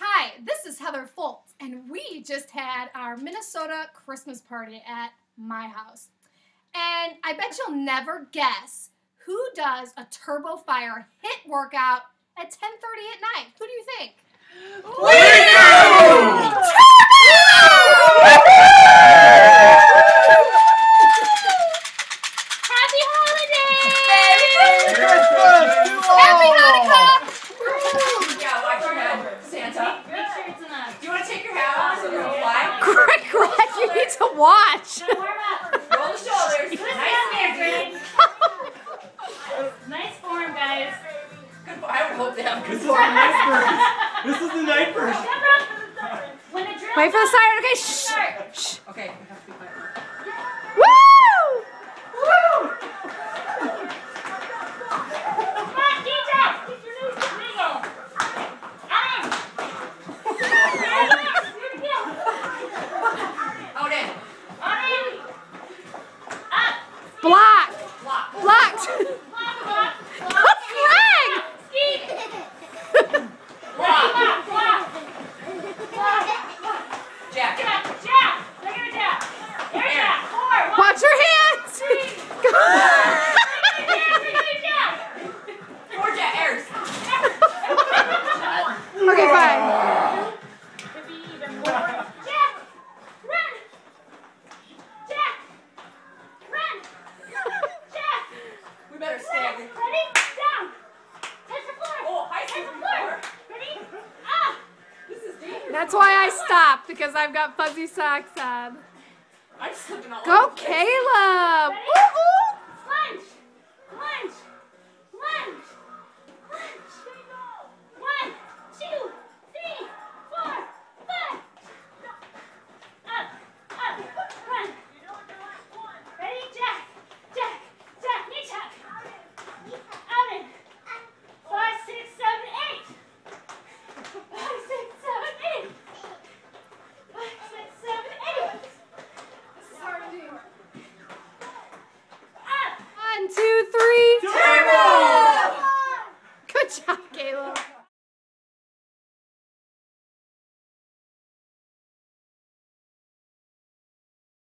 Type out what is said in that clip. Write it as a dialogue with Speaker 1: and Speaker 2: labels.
Speaker 1: Hi, this is Heather Foltz, and we just had our Minnesota Christmas party at my house. And I bet you'll never guess who does a Turbo Fire HIIT workout at 10:30 at night. Who do you think?
Speaker 2: We do! To
Speaker 3: watch.
Speaker 4: Now warm up.
Speaker 3: Roll the shoulders.
Speaker 4: Good
Speaker 3: Nice
Speaker 4: job there,
Speaker 3: hands.
Speaker 4: Nice form, guys.
Speaker 3: Good. I would hope they have good
Speaker 2: This is the night version. This is the night version.
Speaker 4: Come up. When the drill
Speaker 1: Wait for the siren. Okay, Shh.
Speaker 3: Okay, we have to be quiet.
Speaker 1: Woo!
Speaker 4: Come on, DJ. Get your knees to wiggle. On. Here we go.
Speaker 3: Out in.
Speaker 4: On in. Up.
Speaker 1: Block.
Speaker 3: Block.
Speaker 1: That's why I stopped because I've got fuzzy socks on.
Speaker 3: I'm slipping all
Speaker 1: Go,
Speaker 3: over